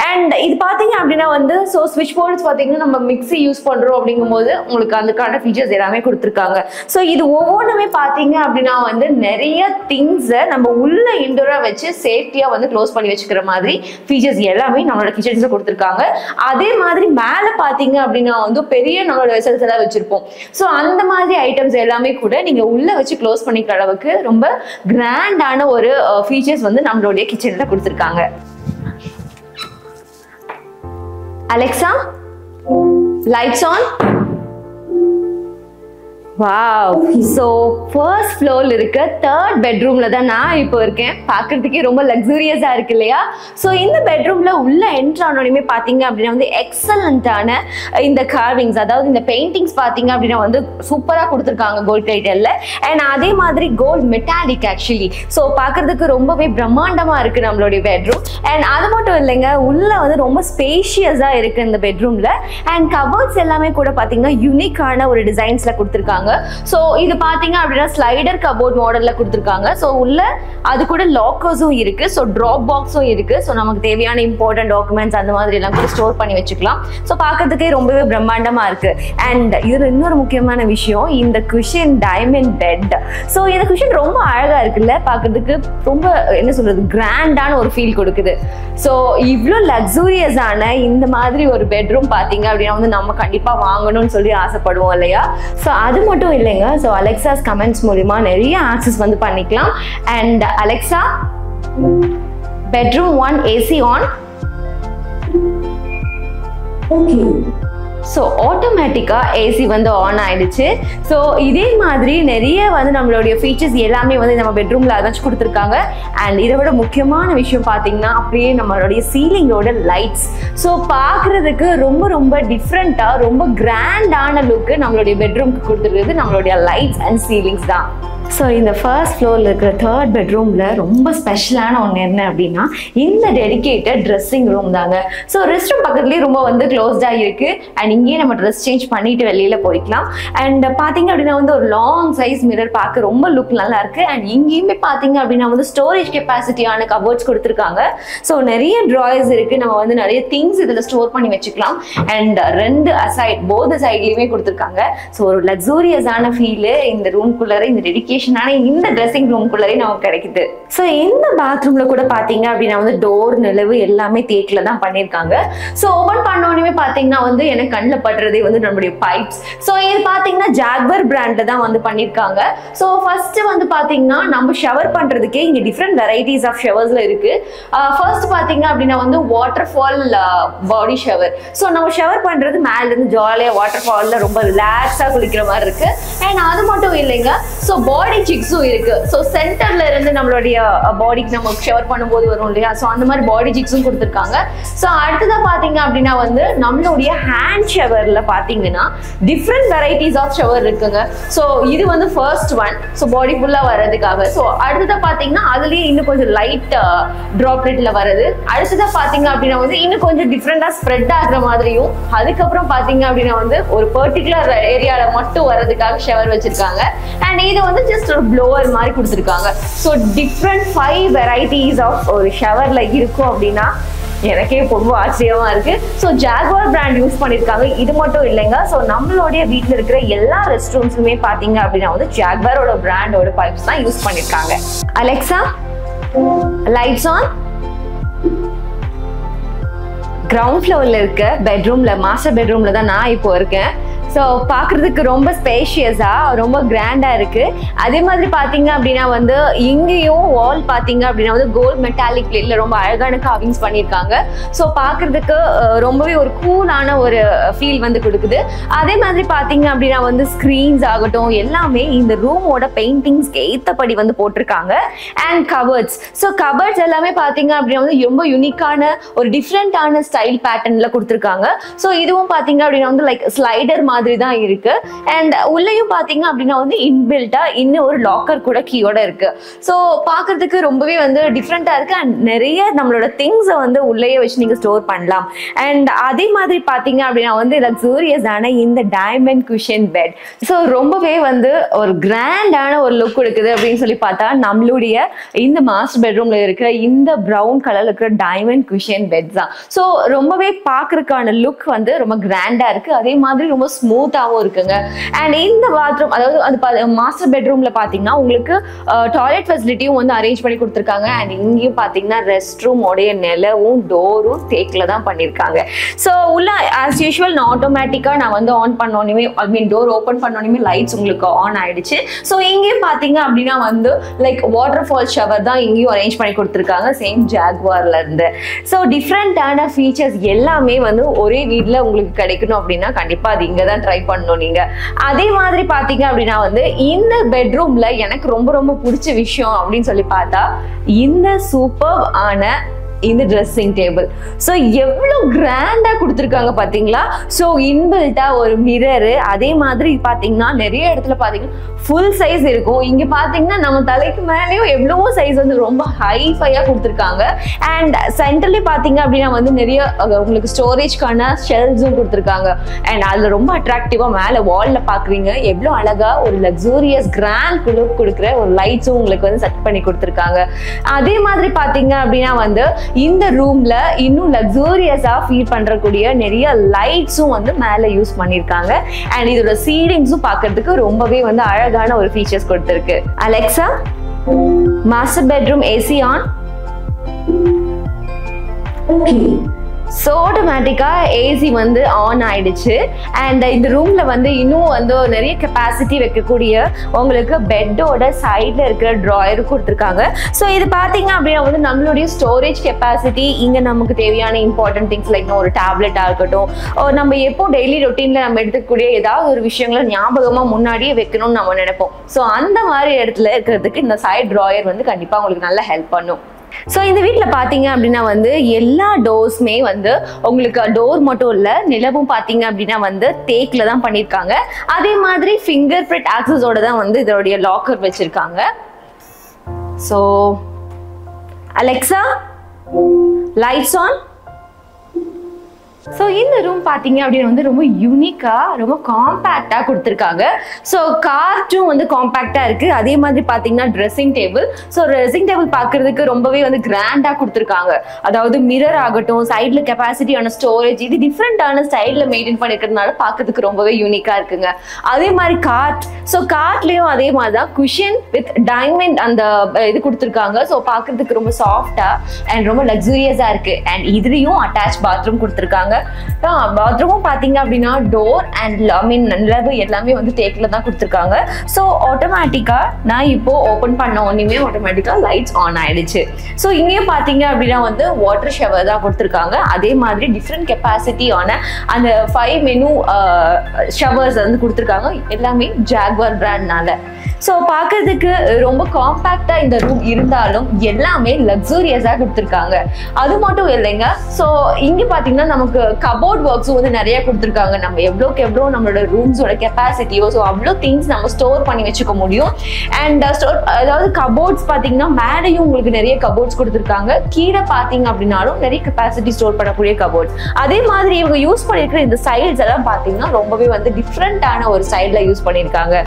அண்ட் இது பார்த்தீங்க அப்படின்னா வந்து ஸோ ஸ்விட்ச் போர்ட்ஸ் பார்த்தீங்கன்னா நம்ம மிக்ஸ் யூஸ் பண்ணுறோம் அப்படிங்கும்போது உங்களுக்கு அதுக்கான ஃபீச்சர்ஸ் எல்லாமே கொடுத்துருக்காங்க. ஸோ இது ஒவ்வொன்றுமே பார்த்தீங்க அப்படின்னா வந்து நிறைய திங்ஸை நம்ம உள்ள இன்டோராக வச்சு சேஃப்டியாக வந்து க்ளோஸ் பண்ணி வச்சுக்கிற மாதிரி ஃபீச்சர்ஸ் எல்லாமே நம்மளோட கிச்சன்ஸில் கொடுத்துருக்காங்க. அதே மாதிரி மேலே பார்த்தீங்க அப்படின்னா வந்து பெரிய நம்மளோட வெசல்ஸ் எல்லாம் வச்சுருப்போம். ஸோ அந்த மாதிரி ஐட்டம்ஸ் எல்லாமே கூட நீங்கள் உள்ளே வச்சு க்ளோஸ் பண்ணிக்கிற அளவுக்கு ரொம்ப கிராண்டான ஒரு ஃபீச்சர்ஸ் வந்து நம்மளுடைய கிச்சனில் கொடுத்துருக்காங்க. Alexa lights on wow so first ஃப்ளோரில் இருக்க தேர்ட் பெட்ரூமில் தான் நான் இப்போ இருக்கேன். பார்க்கறதுக்கே ரொம்ப லக்ஸூரியஸாக இருக்கு இல்லையா? ஸோ இந்த பெட்ரூமில் உள்ள என்ட்ரு ஆனோடையுமே பார்த்தீங்க அப்படின்னா வந்து எக்ஸலண்ட்டான இந்த கார்விங்ஸ் அதாவது இந்த பெயிண்டிங்ஸ் பார்த்தீங்க அப்படின்னா வந்து சூப்பராக கொடுத்துருக்காங்க கோல்ட் டைட்டலில் அண்ட் அதே மாதிரி கோல்ட் மெட்டாலிக் ஆக்சுவலி ஸோ பார்க்கறதுக்கு ரொம்பவே பிரம்மாண்டமாக இருக்குது நம்மளுடைய பெட்ரூம் அண்ட் அது மட்டும் இல்லைங்க உள்ள வந்து ரொம்ப ஸ்பேஷியஸாக இருக்குது இந்த பெட்ரூமில் அண்ட் கபோர்ட்ஸ் எல்லாமே கூட பார்த்தீங்கன்னா யூனிக்கான ஒரு டிசைன்ஸில் கொடுத்துருக்காங்க. ஸோ இது பார்த்தீங்க அப்படின்னா ஸ்லைடர் கபோர்ட் மாடலில் கொடுத்துருக்காங்க. ஸோ உள்ள அது கூட லாக்கர்ஸும் இருக்கு. ஸோ ட்ராப் பாக்ஸும் இருக்கு. ஸோ நமக்கு தேவையான இம்பார்ட்டன்ட் டாக்குமெண்ட்ஸ் அந்த மாதிரி எல்லாம் கூட ஸ்டோர் பண்ணி வச்சுக்கலாம். ஸோ பார்க்கறதுக்கே ரொம்பவே பிரம்மாண்டமா இருக்கு. அண்ட் இதில் இன்னொரு முக்கியமான விஷயம் இந்த குஷின் டைமண்ட் பெட் ஸோ இந்த குஷின் ரொம்ப அழகா இருக்குல்ல? பார்க்கறதுக்கு ரொம்ப என்ன சொல்றது கிராண்டான ஒரு ஃபீல் கொடுக்குது. ஸோ இவ்வளோ லக்ஸூரியஸான இந்த மாதிரி ஒரு பெட்ரூம் பார்த்தீங்க அப்படின்னா வந்து நம்ம கண்டிப்பாக வாங்கணும்னு சொல்லி ஆசைப்படுவோம் இல்லையா? ஸோ அது மட்டும் இல்லைங்க. ஸோ அலெக்சாஸ் கமெண்ட்ஸ் மூலிமா நிறைய ஆக்சஸ் வந்து பண்ணிக்கலாம். And Alexa bedroom one AC on so ஆட்டோமேட்டிக்காக ஏசி வந்து ஆன் ஆயிடுச்சு. ஸோ இதே மாதிரி நிறைய வந்து நம்மளுடைய ஃபீச்சர்ஸ் எல்லாமே வந்து நம்ம பெட்ரூமில் அதாச்சும் கொடுத்துருக்காங்க. அண்ட் இதை விட முக்கியமான விஷயம் பார்த்தீங்கன்னா அப்படியே நம்மளுடைய சீலிங்கோட லைட்ஸ் ஸோ பார்க்குறதுக்கு ரொம்ப ரொம்ப டிஃப்ரெண்ட்டாக ரொம்ப கிராண்டான லுக்கு நம்மளுடைய பெட்ரூம்க்கு கொடுத்துருக்குது நம்மளுடைய லைட்ஸ் அண்ட் சீலிங்ஸ் தான். ஸோ இந்த ஃபர்ஸ்ட் ஃப்ளோரில் இருக்கிற தேர்ட் பெட்ரூமில் ரொம்ப ஸ்பெஷலான ஒன்று என்ன அப்படின்னா இந்த டெடிக்கேட்டட் ட்ரெஸ்ஸிங் ரூம் தாங்க. ஸோ ரெஸ்ட் ரூம் பக்கத்துலேயே ரொம்ப வந்து க்ளோஸ்டாக இருக்குது அண்ட் இங்கேயே நம்ம ட்ரெஸ் சேஞ்ச் பண்ணிட்டு வெளியில் போய்க்கலாம். அண்ட் பார்த்தீங்க அப்படின்னா வந்து ஒரு லாங் சைஸ் மிரர் பார்க்க ரொம்ப லுக் நல்லா இருக்குது அண்ட் இங்கேயுமே பார்த்தீங்க அப்படின்னா வந்து ஸ்டோரேஜ் கெப்பாசிட்டியான கபோர்ட்ஸ் கொடுத்துருக்காங்க. ஸோ நிறைய ட்ராயர்ஸ் இருக்குது நம்ம வந்து நிறைய திங்ஸ் இதில் ஸ்டோர் பண்ணி வச்சுக்கலாம். அண்ட் ரெண்டு அசைட் போத சைட்லேயுமே கொடுத்துருக்காங்க. ஸோ ஒரு லக்ஸூரியஸான ஃபீலு இந்த ரூம்குள்ளே இந்த காம்பினேஷனான இந்த ட்ரெஸ்ஸிங் ரூம்குள்ளே நமக்கு கிடைக்குது. ஸோ இந்த பாத்ரூம்ல கூட பார்த்தீங்க அப்படின்னா வந்து டோர் நிலவு எல்லாமே தேக்கில் தான் பண்ணியிருக்காங்க. ஸோ ஓபன் பண்ணோடனே பார்த்தீங்கன்னா வந்து எனக்கு கண்ணில் படுறதே வந்து நம்மளுடைய பைப்ஸ் ஸோ இது பார்த்தீங்கன்னா ஜாக்வர் பிராண்டில் தான் வந்து பண்ணியிருக்காங்க. ஸோ ஃபர்ஸ்ட் வந்து பார்த்தீங்கன்னா நம்ம ஷவர் பண்ணுறதுக்கே இங்கே டிஃப்ரெண்ட் வெரைட்டிஸ் ஆஃப் ஷவர்ஸில் இருக்கு. Uh, ஃபர்ஸ்ட் பார்த்தீங்க அப்படின்னா வந்து water fall body shower so நம்ம ஷவர் பண்ணுறது மேலேருந்து ஜாலியாக வாட்டர் ஃபாலில் ரொம்ப ரிலாக்ஸாக குளிக்கிற மாதிரி இருக்கு. அண்ட் அது மட்டும் இல்லைங்க. ஸோ பாடி ஜிக்ஸும் இருக்கு. ஸோ சென்டர்ல இருந்து நம்மளுடைய பாடிக்கு நம்ம ஷவர் பண்ணும்போது வரும் இல்லையா? ஸோ அந்த மாதிரி பாடி ஜிக்ஸும் கொடுத்துருக்காங்க. ஸோ அடுத்ததாக பார்த்தீங்க அப்படின்னா வந்து நம்மளுடைய ஹேண்ட் ஷவர்ல பார்த்தீங்கன்னா டிஃப்ரெண்ட் வெரைட்டிஸ் ஆஃப் ஷவர் இருக்குங்க. ஸோ இது வந்து ஃபர்ஸ்ட் ஒன் ஸோ பாடி ஃபுல்லாக வர்றதுக்காக. ஸோ அடுத்ததாக பார்த்தீங்கன்னா அதுலேயே இன்னும் கொஞ்சம் லைட் ட்ராப்லெட்ல வர்றது. அடுத்ததாக பார்த்தீங்க அப்படின்னா வந்து இன்னும் கொஞ்சம் டிஃப்ரெண்டாக ஸ்ப்ரெட் ஆகுற மாதிரியும் அதுக்கப்புறம் பார்த்தீங்க அப்படின்னா வந்து ஒரு பர்டிகுலர் ஏரியாவில் மட்டும் வர்றதுக்காக ஷவர் வச்சிருக்காங்க. அண்ட் இது வந்து ஜஸ்ட் ஒரு ப்ளோவர் மாதிரி கொடுத்துருக்காங்க. So different five varieties of ஒரு ஷவர்ல இருக்கும் அப்படின்னா எனக்கே ரொம்ப ஆச்சரியமா இருக்கு. ஸோ ஜாகுவார் பிராண்ட் யூஸ் பண்ணியிருக்காங்க இது மட்டும் இல்லைங்க. ஸோ நம்மளுடைய வீட்டில் இருக்கிற எல்லா ரெஸ்ட் ரூம்ஸுமே பார்த்தீங்க அப்படின்னா வந்து ஜாக்வாரோட பிராண்டோட பைப்ஸ் தான் யூஸ் பண்ணியிருக்காங்க அலெக்சா லைட்ஸ் ஆன் கிரவுண்ட் ஃப்ளோரில் இருக்க பெட்ரூம்ல மாஸ்டர் பெட்ரூம்ல தான் நான் இப்போ இருக்கேன். ஸோ பார்க்குறதுக்கு ரொம்ப ஸ்பேஷியஸாக ரொம்ப கிராண்டாக இருக்குது அதே மாதிரி பார்த்தீங்க அப்படின்னா வந்து இங்கேயும் வால் பார்த்தீங்க அப்படின்னா வந்து கோல்ட் மெட்டாலிக் பிளேட்ல ரொம்ப அழகான காவிங்ஸ் பண்ணியிருக்காங்க. ஸோ பார்க்குறதுக்கு ரொம்பவே ஒரு கூலான ஒரு ஃபீல் வந்து கொடுக்குது. அதே மாதிரி பார்த்தீங்க அப்படின்னா வந்து ஸ்க்ரீன்ஸ் ஆகட்டும் எல்லாமே இந்த ரூமோட பெயிண்டிங்ஸ்க்கு ஏற்றபடி வந்து போட்டிருக்காங்க. அண்ட் கபர்ட்ஸ் ஸோ கபர்ட்ஸ் எல்லாமே பார்த்தீங்க அப்படின்னா வந்து ரொம்ப யூனிக்கான ஒரு டிஃப்ரெண்ட்டான ஸ்டைல் பேட்டர்னில் கொடுத்துருக்காங்க. ஸோ இதுவும் பார்த்தீங்க அப்படின்னா வந்து லைக் ஸ்லைடர் மாதிரி தான் இருக்கு. அண்ட் உள்ளேயும் பார்த்தீங்க அப்படின்னா வந்து இன்பில்ட்டா இன்னும் ஒரு லாக்கர் கூட கீயோட இருக்கு. ஸோ பார்க்கறதுக்கு ரொம்பவே வந்து டிஃப்ரெண்ட்டாக இருக்கு. அண்ட் நிறைய நம்மளோட திங்ஸை வந்து உள்ளேயே வச்சு நீங்கள் ஸ்டோர் பண்ணலாம். அண்ட் அதே மாதிரி பார்த்தீங்க அப்படின்னா வந்து லக்ஸூரியஸான இந்த டைமண்ட் குஷன் பெட் ஸோ ரொம்பவே வந்து ஒரு கிராண்டான ஒரு லுக் கொடுக்குது அப்படின்னு சொல்லி பார்த்தா நம்மளுடைய இந்த மாஸ்டர் பெட்ரூம்ல இருக்கிற இந்த ப்ரௌன் கலர்ல இருக்கிற டைமண்ட் குஷன் பெட் தான். ஸோ ரொம்பவே பார்க்கறதுக்கான லுக் வந்து ரொம்ப கிராண்டா இருக்கு. அதே மாதிரி ரொம்ப ஸ்மூத்தாகவும் இருக்குங்க. அண்ட் இந்த பாத்ரூம் அதாவது அந்த மாஸ்டர் பெட்ரூம்ல பார்த்தீங்கன்னா உங்களுக்கு டாய்லெட் ஃபெசிலிட்டியும் வந்து அரேஞ்ச் பண்ணி கொடுத்துருக்காங்க. அண்ட் இங்கேயும் பார்த்தீங்கன்னா ரெஸ்ட் ரூம் உடைய நிலவும் டோரும் தேக்கில் தான் பண்ணியிருக்காங்க ஸோ உள்ள ஆஸ் யூஷுவல் நான் ஆட்டோமேட்டிக்காக நான் வந்து ஆன் பண்ணோன்னே ஐ மீன் டோர் ஓப்பன் பண்ணோன்னே லைட்ஸ் உங்களுக்கு ஆன் ஆயிடுச்சு. ஸோ இங்கேயும் பார்த்தீங்க அப்படின்னா வந்து லைக் வாட்டர் ஃபால் ஷவர் தான் இங்கேயும் அரேஞ்ச் பண்ணி கொடுத்துருக்காங்க சேம் ஜாக்வார்ல இருந்து. ஸோ டிஃப்ரெண்ட்டான ஃபீச்சர்ஸ் எல்லாமே வந்து ஒரே வீட்டில் உங்களுக்கு கிடைக்கணும் அப்படின்னா கண்டிப்பாக அது இங்கே தான் ட்ரை பண்ணணும் நீங்க. அதே மாதிரி பார்த்தீங்க அப்படின்னா வந்து இந்த பெட்ரூம்ல எனக்கு ரொம்ப ரொம்ப பிடிச்ச விஷயம் அப்படின்னு சொல்லி பார்த்தா இந்த சூப்பர் ஆன இந்த ட்ரெஸ்ஸிங் டேபிள் ஸோ எவ்வளோ கிராண்டாக கொடுத்துருக்காங்க பார்த்தீங்களா ஸோ இன்பில்ட்டாக ஒரு மிரரு அதே மாதிரி பார்த்தீங்கன்னா நிறைய இடத்துல பார்த்தீங்கன்னா ஃபுல் சைஸ் இருக்கும். இங்கே பார்த்தீங்கன்னா நம்ம தலைக்கு மேலேயும் எவ்வளவோ சைஸ் வந்து ரொம்ப ஹைஃபையாக கொடுத்துருக்காங்க. அண்ட் சென்டர்லேயே பார்த்தீங்க அப்படின்னா வந்து நிறைய உங்களுக்கு ஸ்டோரேஜ்க்கான ஷெல்ஸும் கொடுத்துருக்காங்க. அண்ட் அதில் ரொம்ப அட்ராக்டிவாக மேலே வாலில் பார்க்குறீங்க எவ்வளோ அழகாக ஒரு லக்ஸூரியஸ் கிராண்ட் லுக் கொடுக்குற ஒரு லைட்ஸும் உங்களுக்கு வந்து செட் பண்ணி கொடுத்துருக்காங்க. அதே மாதிரி பார்த்தீங்க அப்படின்னா வந்து இந்த ரூம்ல இன்னும் லக்ஸூரியஸா ஃபீல் பண்றக்கூடிய நிறைய லைட்ஸும் வந்து மேல யூஸ் பண்ணிருக்காங்க. அண்ட் இதோட சீலிங்ஸும் பாக்குறதுக்கு ரொம்பவே வந்து அழகான ஒரு ஃபீச்சர்ஸ் கொடுத்துருக்கு. Alexa master bedroom AC on so ஆட்டோமேட்டிக்காக ஏசி வந்து ஆன் ஆயிடுச்சு. அண்ட் இந்த ரூமில் வந்து இன்னும் வந்து நிறைய கெப்பாசிட்டி வைக்கக்கூடிய உங்களுக்கு பெட்டோட சைடில் இருக்கிற ட்ராயரும் கொடுத்துருக்காங்க. ஸோ இது பார்த்தீங்க அப்படின்னா வந்து நம்மளுடைய ஸ்டோரேஜ் கெப்பாசிட்டி இங்கே நமக்கு தேவையான இம்பார்ட்டன்ட் திங்ஸ் லைக் ஒரு டேப்லெட்டாக இருக்கட்டும் நம்ம எப்போ டெய்லி ரொட்டீனில் நம்ம எடுத்துக்கக்கூடிய ஏதாவது ஒரு விஷயங்களை ஞாபகமாக முன்னாடியே வைக்கணும்னு நம்ம நினைப்போம். ஸோ அந்த மாதிரி இடத்துல இருக்கிறதுக்கு இந்த சைட் ட்ராயர் வந்து கண்டிப்பாக உங்களுக்கு நல்லா ஹெல்ப் பண்ணும். ஸோ இந்த வீட்டில் பார்த்தீங்க அப்படின்னா வந்து எல்லா டோர்ஸுமே வந்து உங்களுக்கு டோர் மட்டும் இல்லை நிலவும் பார்த்தீங்க அப்படின்னா வந்து தேக்கில் தான் பண்ணியிருக்காங்க அதே மாதிரி ஃபிங்கர் பிரிண்ட் ஆக்சஸோட தான் வந்து இதோடைய லாக்கர் வச்சுருக்காங்க. So Alexa lights on so இந்த ரூம் பார்த்தீங்க அப்படின்னு வந்து ரொம்ப யூனிக்காக ரொம்ப காம்பேக்டாக கொடுத்துருக்காங்க. ஸோ கார்ட்டும் வந்து காம்பேக்டாக இருக்குது அதே மாதிரி பார்த்தீங்கன்னா dressing table so dressing table பார்க்குறதுக்கு ரொம்பவே வந்து கிராண்டாக கொடுத்துருக்காங்க. அதாவது மிரர் ஆகட்டும் சைடில் கெப்பாசிட்டியான ஸ்டோரேஜ் இது டிஃப்ரெண்ட்டான ஸ்டைலில் மெயின்டைன் பண்ணிக்கிறதுனால பார்க்கறதுக்கு ரொம்பவே யூனிக்காக இருக்குங்க. அதே மாதிரி கார்ட் ஸோ கார்ட்லேயும் அதே மாதிரி தான். குஷன் வித் டைமண்ட் அந்த இது கொடுத்துருக்காங்க. ஸோ பார்க்கறதுக்கு ரொம்ப சாஃப்டாக அண்ட் ரொம்ப லக்ஸூரியஸாக இருக்குது அண்ட் இதுலேயும் அட்டாச் பாத்ரூம் கொடுத்துருக்காங்க. பாத்ரூமும் பார்த்தீங்க அப்படின்னா டோர் அண்ட் ஐ மீன் நிலவு எல்லாமே வந்து தேக்கில் தான் கொடுத்துருக்காங்க. ஸோ ஆட்டோமேட்டிக்காக நான் இப்போ ஓப்பன் பண்ண ஒன்றுமே ஆட்டோமேட்டிக்காக லைட்ஸ் ஆன் ஆயிடுச்சு. ஸோ இங்கேயும் பார்த்தீங்க அப்படின்னா வந்து வாட்டர் ஷவர் தான் கொடுத்துருக்காங்க. அதே மாதிரி டிஃப்ரெண்ட் கெப்பாசிட்டியான அந்த ஃபைவ் மெனு ஷவர்ஸ் வந்து கொடுத்துருக்காங்க. எல்லாமே ஜாக்வார் பிராண்ட்னால ஸோ பார்க்கறதுக்கு ரொம்ப காம்பேக்டாக இந்த ரூம் இருந்தாலும் எல்லாமே லக்ஸூரியஸாக கொடுத்துருக்காங்க. அது மட்டும் இல்லைங்க. ஸோ இங்கே பார்த்தீங்கன்னா நமக்கு கபோர்ட் ஒர்க்ஸும் வந்து நிறைய கொடுத்துருக்காங்க. நம்ம எவ்வளோக்கு எவ்வளோ நம்மளோட ரூம்ஸோட கெப்பாசிட்டியோ ஸோ அவ்வளோ திங்ஸ் நம்ம ஸ்டோர் பண்ணி வச்சுக்க முடியும். அண்ட் ஸ்டோர் uh, அதாவது கபோர்ட்ஸ் பார்த்தீங்கன்னா மேலேயும் உங்களுக்கு நிறைய கபோர்ட்ஸ் கொடுத்துருக்காங்க. கீழே பார்த்தீங்க அப்படின்னாலும் நிறைய கெப்பாசிட்டி ஸ்டோர் பண்ணக்கூடிய கபோர்ட்ஸ் அதே மாதிரி இவங்க யூஸ் பண்ணியிருக்கிற இந்த சைல்ஸ் எல்லாம் பார்த்தீங்கன்னா ரொம்பவே வந்து டிஃப்ரெண்ட்டான ஒரு சைடில் யூஸ் பண்ணியிருக்காங்க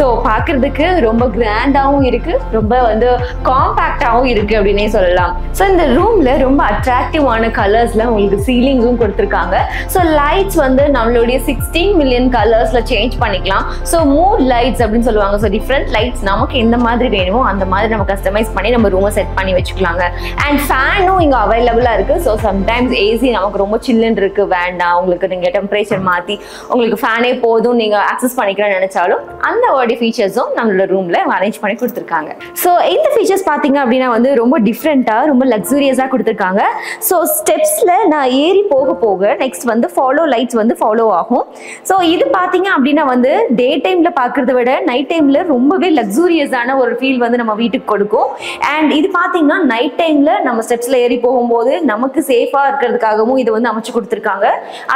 ஸோ பார்க்கறதுக்கு ரொம்ப கிராண்டாகவும் இருக்கு. ரொம்ப வந்து காம்பேக்டாகவும் இருக்கு அப்படின்னே சொல்லலாம். ஸோ இந்த ரூம்ல ரொம்ப அட்ராக்டிவான கலர்ஸ்ல உங்களுக்கு சீலிங்ஸும் கொடுத்துருக்காங்க. ஸோ லைட்ஸ் வந்து நம்மளுடைய சிக்ஸ்டீன் மில்லியன் கலர்ஸ்ல சேஞ்ச் பண்ணிக்கலாம். ஸோ மூட் லைட்ஸ் அப்படின்னு சொல்லுவாங்க. ஸோ டிஃப்ரெண்ட் லைட்ஸ் நமக்கு எந்த மாதிரி வேணுமோ அந்த மாதிரி நம்ம கஸ்டமைஸ் பண்ணி நம்ம ரூமை செட் பண்ணி வச்சுக்கலாங்க. அண்ட் ஃபேனும் இங்கே அவைலபிளாக இருக்கு. ஸோ சம்டைம்ஸ் ஏசி நமக்கு ரொம்ப சில்லுன்னு இருக்கு. வேண்டாம். உங்களுக்கு நீங்கள் டெம்பரேச்சர் மாற்றி உங்களுக்கு ஃபேனே போதும் நீங்கள் ஆக்சஸ் பண்ணிக்கிறேன்னு நினைச்சாலும் அந்த வாடி ஃபீச்சர்ஸும் உள்ள ரூமில் அரேஞ்ச் பண்ணி கொடுத்துருக்காங்க. ஸோ இந்த ஃபீச்சர்ஸ் பார்த்தீங்க அப்படின்னா வந்து ரொம்ப டிஃப்ரெண்ட்டாக ரொம்ப லக்ஸூரியஸாக கொடுத்துருக்காங்க. ஸோ ஸ்டெப்ஸில் நான் ஏறி போக போக நெக்ஸ்ட் வந்து ஃபாலோ லைட்ஸ் வந்து ஃபாலோ ஆகும். ஸோ இது பார்த்தீங்க அப்படின்னா வந்து டே டைமில் பார்க்குறத விட நைட் டைமில் ரொம்பவே லக்ஸூரியஸான ஒரு ஃபீல் வந்து நம்ம வீட்டுக்கு கொடுக்கும். அண்ட் இது பார்த்தீங்கன்னா நைட் டைமில் நம்ம ஸ்டெப்ஸில் ஏறி போகும்போது நமக்கு சேஃபாக இருக்கிறதுக்காகவும் இது வந்து அமைச்சு கொடுத்துருக்காங்க.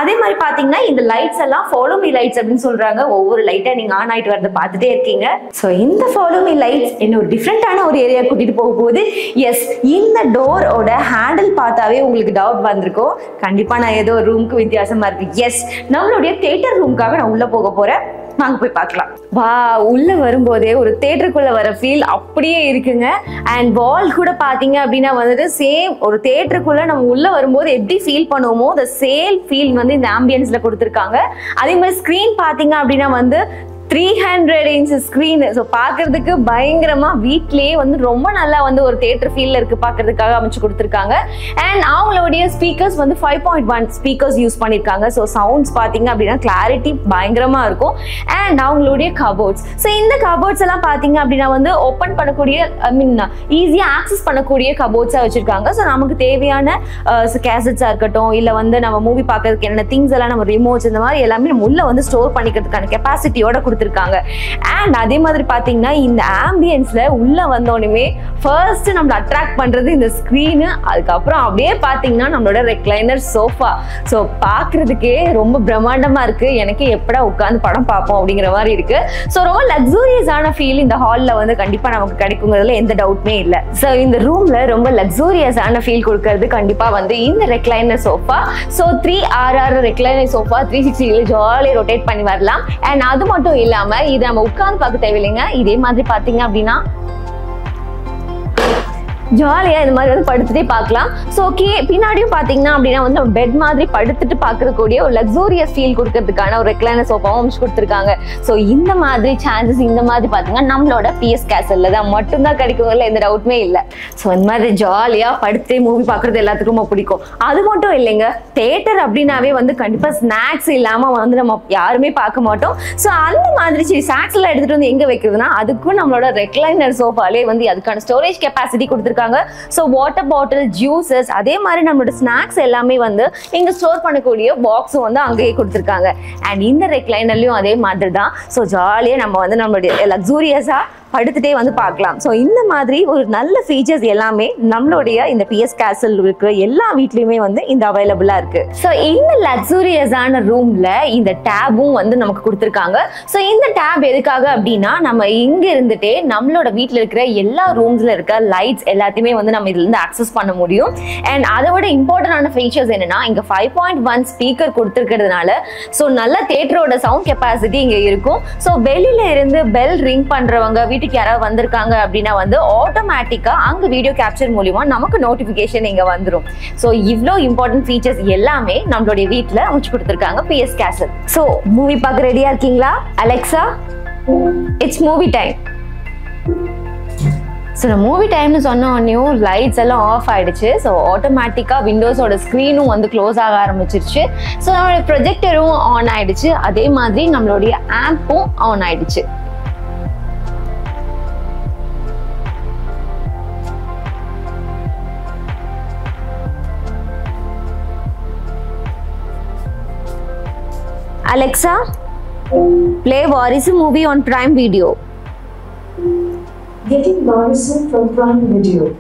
அதே மாதிரி பார்த்தீங்கன்னா இந்த லைட்ஸ் எல்லாம் ஃபாலோ மீ லைட்ஸ் அப்படின்னு சொல்கிறாங்க ஒவ்வொரு லைட்டாக நீங்கள் ஆன் ஆகிட்டு வரதை பார்த்துட்டே இருக்கீங்க. ஸோ இந்த ஃபாலோ மீ லைட்ஸ் என்ன ஒரு டிஃப்ரெண்ட்டான ஒரு ஏரியா கூட்டிகிட்டு போக போகுது. எஸ் இந்த டோரோட ஹேண்டில் பார்த்தாவே உங்களுக்கு டவுட் வந்திருக்கும் கண்டிப்பாக நான் ஏதோ ஒரு ரூமுக்கு வித்தியாசமாக இருக்கு. எஸ் நம்மளுடைய தேட்டர் ரூமுக்காக நான் உள்ளே போக போகிறேன் வாங்க போய் பார்க்கலாம். வா உள்ள வரும்போதே ஒரு தேட்டருக்குள்ள வர ஃபீல் அப்படியே இருக்குங்க. அண்ட் வால் கூட பாத்தீங்க அப்படின்னா வந்துட்டு சேம் ஒரு தேட்டருக்குள்ள நம்ம உள்ள வரும்போது எப்படி ஃபீல் பண்ணுவோமோ அந்த சேல் ஃபீல் வந்து இந்த ஆம்பியன்ஸ்ல கொடுத்துருக்காங்க. அதே மாதிரி ஸ்க்ரீன் பாத்தீங்க அப்படின்னா வந்து three hundred inch screen so பார்க்கறதுக்கு பயங்கரமாக வீட்லேயே வந்து ரொம்ப நல்லா வந்து ஒரு தேட்டர் ஃபீலில் இருக்கு. பார்க்கறதுக்காக அமைச்சு கொடுத்துருக்காங்க. அண்ட் அவங்களுடைய ஸ்பீக்கர்ஸ் வந்து five point one speakers use பண்ணியிருக்காங்க ஸோ சவுண்ட்ஸ் பார்த்தீங்க அப்படின்னா கிளாரிட்டி பயங்கரமாக இருக்கும். அண்ட் அவங்களுடைய கபோர்ட்ஸ் ஸோ இந்த கபோர்ட்ஸ் எல்லாம் பார்த்தீங்க அப்படின்னா வந்து ஓப்பன் பண்ணக்கூடிய ஐ மீன் ஈஸியாக ஆக்சஸ் பண்ணக்கூடிய கபோர்ட்ஸாக வச்சுருக்காங்க. ஸோ நமக்கு தேவையான கேசட்ஸாக இருக்கட்டும் இல்லை வந்து நம்ம மூவி பார்க்கறதுக்கு என்னென்ன திங்ஸ் எல்லாம் நம்ம ரிமோட்ஸ் இந்த மாதிரி எல்லாமே நம்ம உள்ளே வந்து ஸ்டோர் பண்ணிக்கிறதுக்கான கெப்பாசிட்டியோட கொடுத்து கொடுத்துருக்காங்க. அண்ட் அதே மாதிரி பார்த்தீங்கன்னா இந்த ஆம்பியன்ஸ்ல உள்ள வந்தோடனே ஃபர்ஸ்ட் நம்மள அட்ராக்ட் பண்றது இந்த ஸ்க்ரீனு அதுக்கப்புறம் அப்படியே பார்த்தீங்கன்னா நம்மளோட ரெக்லைனர் சோஃபா ஸோ பார்க்குறதுக்கே ரொம்ப பிரம்மாண்டமாக இருக்கு. எனக்கு எப்படா உட்காந்து படம் பார்ப்போம் அப்படிங்கிற மாதிரி இருக்கு. ஸோ ரொம்ப லக்ஸூரியஸான ஃபீல் இந்த ஹாலில் வந்து கண்டிப்பாக நமக்கு கிடைக்குங்கிறதுல எந்த டவுட்மே இல்லை. ஸோ இந்த ரூமில் ரொம்ப லக்ஸூரியஸான ஃபீல் கொடுக்கறது கண்டிப்பாக வந்து இந்த recliner sofa so three R R recliner sofa three sixty ஜாலியாக ரொட்டேட் பண்ணி வரலாம். அண்ட் அது மட்டும் இல்லாம இது நம்ம உட்கார்ந்து பார்க்க தேவையில்லைங்க. இதே மாதிரி பாத்தீங்க அப்படின்னா ஜாலியாக இந்த மாதிரி வந்து படுத்துட்டே பார்க்கலாம். ஸோ கே பின்னாடியும் பார்த்தீங்கன்னா அப்படின்னா வந்து நம்ம பெட் மாதிரி படுத்துட்டு பார்க்கறக்கூடிய ஒரு லக்ஸூரியஸ் ஃபீல் கொடுக்கறதுக்கான ஒரு ரெக்லைனர் சோஃபாவும் அமைச்சு கொடுத்துருக்காங்க. ஸோ இந்த மாதிரி சான்சஸ் இந்த மாதிரி பார்த்தீங்கன்னா நம்மளோட பிஎஸ் கேசலில் தான் மட்டும்தான் கிடைக்குங்கல்ல எந்த டவுட்டுமே இல்லை. ஸோ இந்த மாதிரி ஜாலியாக படுத்தே மூவி பார்க்குறது எல்லாத்துக்கும் ரொம்ப பிடிக்கும். அது மட்டும் இல்லைங்க தேட்டர் அப்படின்னாவே வந்து கண்டிப்பாக ஸ்நாக்ஸ் இல்லாமல் வந்து நம்ம யாருமே பார்க்க மாட்டோம். ஸோ அந்த மாதிரி சரி ஸ்நாக்ஸ் எல்லாம் எடுத்துகிட்டு வந்து எங்கே வைக்கிறதுனா அதுக்கும் நம்மளோட ரெக்லைனர் சோஃபாலே வந்து அதுக்கான ஸ்டோரேஜ் கெப்பாசிட்டி கொடுத்துருக்காங்க. ஸோ வாட்டர் பாட்டில் ஜூஸஸ் அதே மாதிரி நம்மளோட ஸ்நாக்ஸ் எல்லாமே வந்து இங்கே ஸ்டோர் பண்ணக்கூடிய பாக்ஸும் வந்து அங்கேயே கொடுத்துருக்காங்க. அண்ட் இந்த ரெக்லைனர்லையும் அதே மாதிரி தான் ஸோ ஜாலியாக நம்ம வந்து நம்மளுடைய லக்ஸூரியஸாக படுத்துட்டே வந்து பார்க்கலாம். ஸோ இந்த மாதிரி ஒரு நல்ல ஃபீச்சர்ஸ் எல்லாமே நம்மளுடைய இந்த பிஎஸ் கேசல் இருக்கிற எல்லா வீட்லையுமே வந்து இந்த அவைலபிளாக இருக்கு. ஸோ இந்த லக்ஸூரியஸான ரூம்ல இந்த டேபும் வந்து நமக்கு கொடுத்துருக்காங்க. ஸோ இந்த டேப் எதுக்காக அப்படின்னா நம்ம இங்க இருந்துட்டே நம்மளோட வீட்டில் இருக்கிற எல்லா ரூம்ஸ்ல இருக்க லைட்ஸ் எல்லாத்தையுமே வந்து நம்ம இதுல இருந்து அக்சஸ் பண்ண முடியும். அண்ட் அதை விட இம்பார்ட்டன்டான ஃபீச்சர்ஸ் என்னன்னா இங்க ஃபைவ் பாயிண்ட் ஒன் ஸ்பீக்கர் கொடுத்துருக்கிறதுனால ஸோ நல்ல தேட்டரோட சவுண்ட் கெப்பாசிட்டி இங்க இருக்கும். ஸோ வெளியில இருந்து பெல் ரிங் பண்றவங்க வீட்டுக்கு யாராவது வந்திருக்காங்க அப்படின்னா வந்து ஆட்டோமேட்டிக்கா அங்கே வீடியோ கேப்சர் மூலிமா நமக்கு நோட்டிஃபிகேஷன் இங்கே வந்துடும் ஸோ இவ்வளோ இம்பார்ட்டன்ட் ஃபீச்சர்ஸ் எல்லாமே நம்மளுடைய வீட்டில் அமைச்சு கொடுத்துருக்காங்க பிஎஸ் கேசல் ஸோ மூவி பார்க்க ரெடியா இருக்கீங்களா? Alexa it's movie time so நான் மூவி டைம்னு சொன்ன உடனேயும் லைட்ஸ் எல்லாம் ஆஃப் ஆயிடுச்சு. ஸோ ஆட்டோமேட்டிக்காக விண்டோஸோட ஸ்க்ரீனும் வந்து க்ளோஸ் ஆக ஆரம்பிச்சிருச்சு. ஸோ நம்மளுடைய ப்ரொஜெக்டரும் ஆன் ஆயிடுச்சு. அதே மாதிரி நம்மளுடைய ஆப்பும் ஆன் ஆயிடுச்சு. Alexa, play Varis movie on Prime Video. Getting Morrison from Prime Video.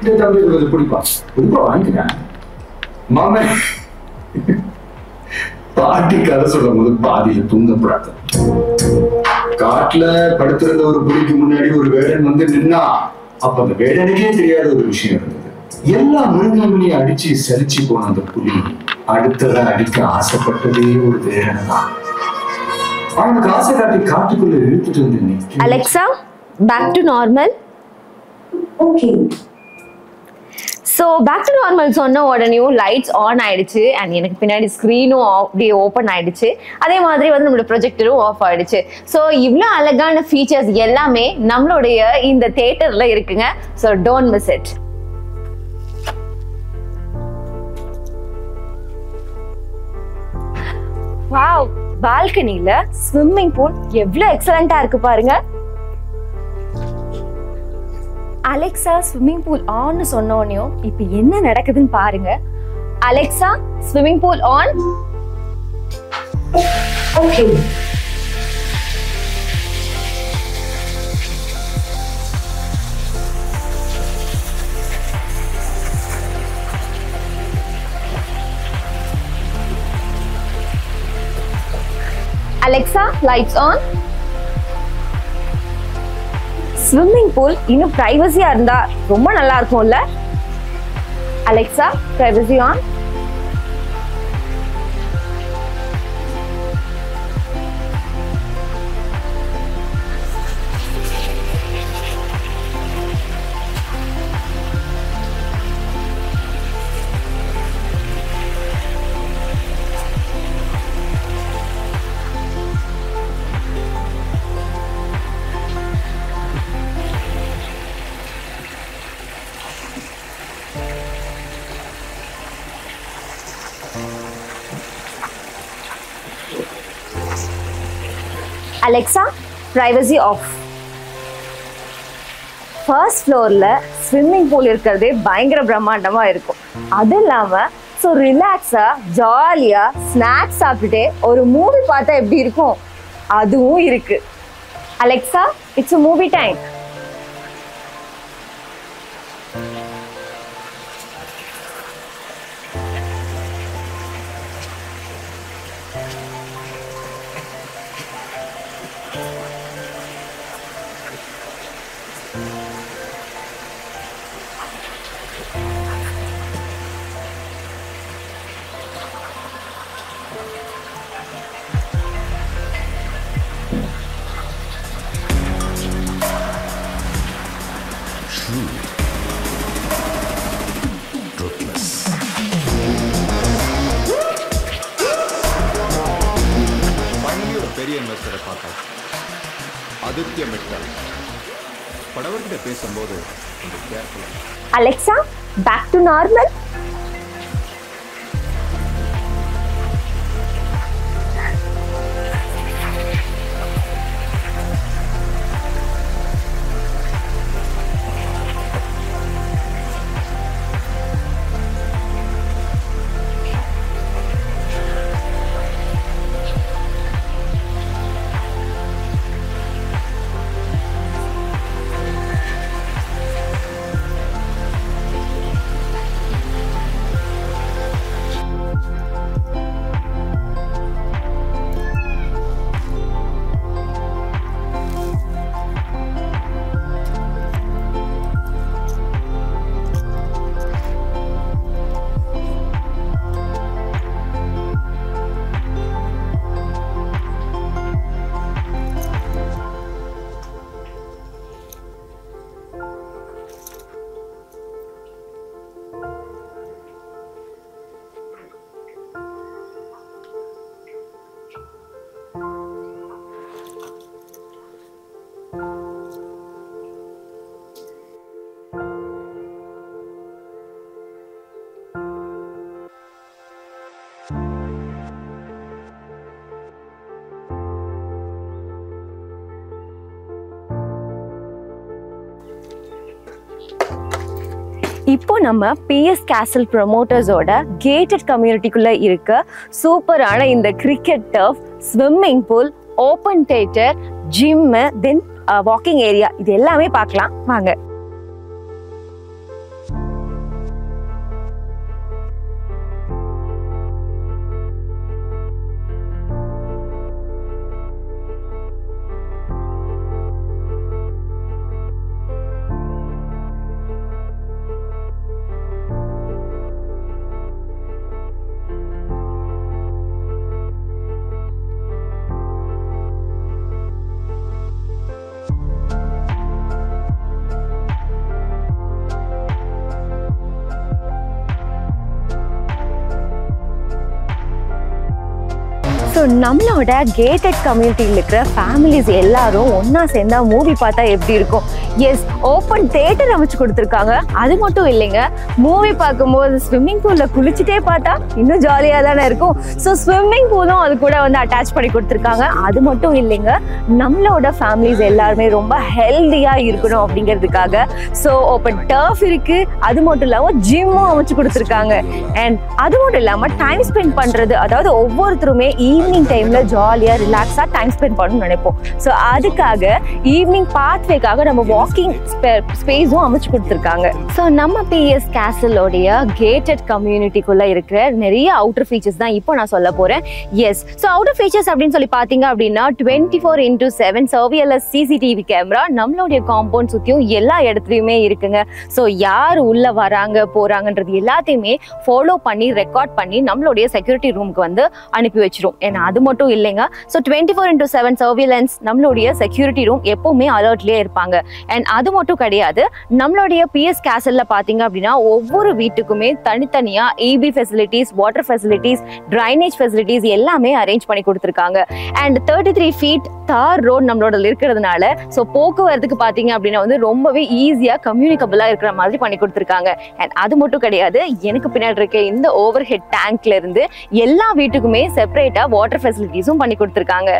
இந்த தம்பி கொஞ்சம் பிடிப்பா பிடிப்பா வாங்கிக்கிறேன் மாமே பாட்டி கதை சொல்லும் போது பாதியில தூங்கப்படாது காட்டுல படுத்திருந்த ஒரு புலிக்கு முன்னாடி ஒரு வேடன் வந்து நின்னா அப்ப அந்த வேடனுக்கே தெரியாத ஒரு விஷயம் இருந்தது. எல்லா மிருகங்களையும் அடிச்சு சலிச்சு போன அந்த புலி அடுத்ததை அடிக்க ஆசைப்பட்டதே ஒரு வேடனை தான். அவனுக்கு ஆசை காட்டி காட்டுக்குள்ள இழுத்துட்டு வந்து நிக்க Alexa, back to normal. So back to normal சொன்ன உடனேயும் லைட்ஸ் ஆன் ஆயிடுச்சு. அண்ட் எனக்கு பின்னாடி ஸ்க்ரீனும் அப்படியே ஓப்பன் ஆயிடுச்சு. அதே மாதிரி வந்து நம்மளோட ப்ரொஜெக்டரும் ஆஃப் ஆயிடுச்சு. ஸோ இவ்வளோ அழகான ஃபீச்சர்ஸ் எல்லாமே நம்மளுடைய இந்த தேட்டர்ல இருக்குங்க. So don't miss it wow பால்கனில ஸ்விம்மிங் பூல் எவ்வளோ எக்ஸலண்டா இருக்கு பாருங்க. அலெக்சா ஸ்விம்மிங் பூல் ஆன்னு சொன்னோனையும் இப்போ என்ன நடக்குதுன்னு பாருங்க. Alexa swimming pool on Okay. Alexa lights on swimming pool இன்னும் பிரைவசியா இருந்தா ரொம்ப நல்லா இருக்கும்ல. Alexa privacy on Alexa privacy off first ஃப்ளோரில் ஸ்விம்மிங் பூல் இருக்கிறதே பயங்கர பிரம்மாண்டமாக இருக்கும். அது இல்லாமல் ஸோ ரிலாக்ஸாக ஜாலியாக ஸ்நாக்ஸ் சாப்பிட்டுட்டே ஒரு மூவி பார்த்தா எப்படி இருக்கும்? அதுவும் இருக்குது Alexa it's movie time Alexa, back to normal? இப்போ நம்ம பிஎஸ் கேசல் ப்ரொமோட்டர்ஸோட கேட்டட் கம்யூனிட்டிக்குள்ள இருக்க சூப்பரான இந்த cricket turf swimming pool open theatre gym then walking area இது எல்லாமே பார்க்கலாம். வாங்க. ஸோ நம்மளோட கேட்டட் கம்யூனிட்டியில் இருக்கிற ஃபேமிலிஸ் எல்லாரும் ஒன்றா சேர்ந்தா மூவி பார்த்தா எப்படி இருக்கும்? எஸ் ஓப்பன் தேட்டர் அமைச்சு கொடுத்துருக்காங்க. அது மட்டும் இல்லைங்க. மூவி பார்க்கும்போது ஸ்விம்மிங் பூலில் குளிச்சுட்டே பார்த்தா இன்னும் ஜாலியாக தானே இருக்கும். ஸோ ஸ்விம்மிங் பூலும் அது கூட வந்து அட்டாச் பண்ணி கொடுத்துருக்காங்க. அது மட்டும் இல்லைங்க. நம்மளோட ஃபேமிலிஸ் எல்லாருமே ரொம்ப ஹெல்த்தியாக இருக்கணும் அப்படிங்கிறதுக்காக. ஸோ ஓப்பன் டர்ஃப் இருக்குது அது மட்டும் இல்லாமல் ஜிம்மும் அமைச்சு கொடுத்துருக்காங்க. அண்ட் அது மட்டும் இல்லாமல் டைம் ஸ்பெண்ட் பண்ணுறது அதாவது ஒவ்வொருத்தருமே ஈவினிங் டைமில் ஜாலியாக ரிலாக்ஸாக டைம் ஸ்பெண்ட் பண்ணணும்னு நினைப்போம். ஸோ அதுக்காக ஈவினிங் பாத்வேக்காக நம்ம பார்க்கிங் ஸ்பேஸும் அமைச்சு கொடுத்துருக்காங்க. ஸோ நம்ம பிஎஸ் கேசலோடைய கேட்டட் கம்யூனிட்டிக்குள்ளே இருக்கிற நிறைய அவுட்டர் ஃபீச்சர்ஸ் தான் இப்போ நான் சொல்ல போகிறேன் எஸ் ஸோ அவுட்டர் ஃபீச்சர்ஸ் அப்படின்னு சொல்லி பார்த்தீங்க அப்படின்னா twenty four into seven surveillance CCTV camera நம்மளுடைய காம்பவுண்ட் சுற்றியும் எல்லா இடத்துலையுமே இருக்குங்க. ஸோ யார் உள்ளே வராங்க போகிறாங்கன்றது எல்லாத்தையுமே ஃபாலோ பண்ணி ரெக்கார்ட் பண்ணி நம்மளுடைய செக்யூரிட்டி ரூமுக்கு வந்து அனுப்பி வச்சிரும். ஏன்னா அது மட்டும் இல்லைங்க. So twenty four into seven surveillance நம்மளுடைய செக்யூரிட்டி ரூம் எப்பவுமே அலர்ட்லேயே இருப்பாங்க. அண்ட் அது மட்டும் கிடையாது நம்மளுடைய பிஎஸ் கேசல்ல பார்த்தீங்க அப்படின்னா ஒவ்வொரு வீட்டுக்குமே தனித்தனியாக EB facilities water facilities drainage facilities எல்லாமே அரேஞ்ச் பண்ணி கொடுத்துருக்காங்க. And thirty three feet tar road நம்மளோட இருக்கிறதுனால ஸோ போக்குவரத்துக்கு பார்த்தீங்க அப்படின்னா வந்து ரொம்பவே ஈஸியாக கம்யூனிகபிளாக இருக்கிற மாதிரி பண்ணி கொடுத்துருக்காங்க. அண்ட் அது மட்டும் கிடையாது எனக்கு பின்னாடி இருக்க இந்த ஓவர் ஹெட் டேங்க்ல இருந்து எல்லா வீட்டுக்குமே செப்பரேட்டாக வாட்டர் ஃபெசிலிட்டிஸும் பண்ணி கொடுத்துருக்காங்க.